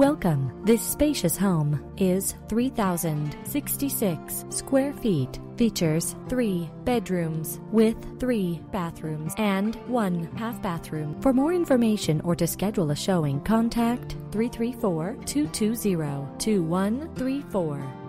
Welcome. This spacious home is 3,066 square feet. Features three bedrooms with three bathrooms and one half bathroom. For more information or to schedule a showing, contact 334 220 2134.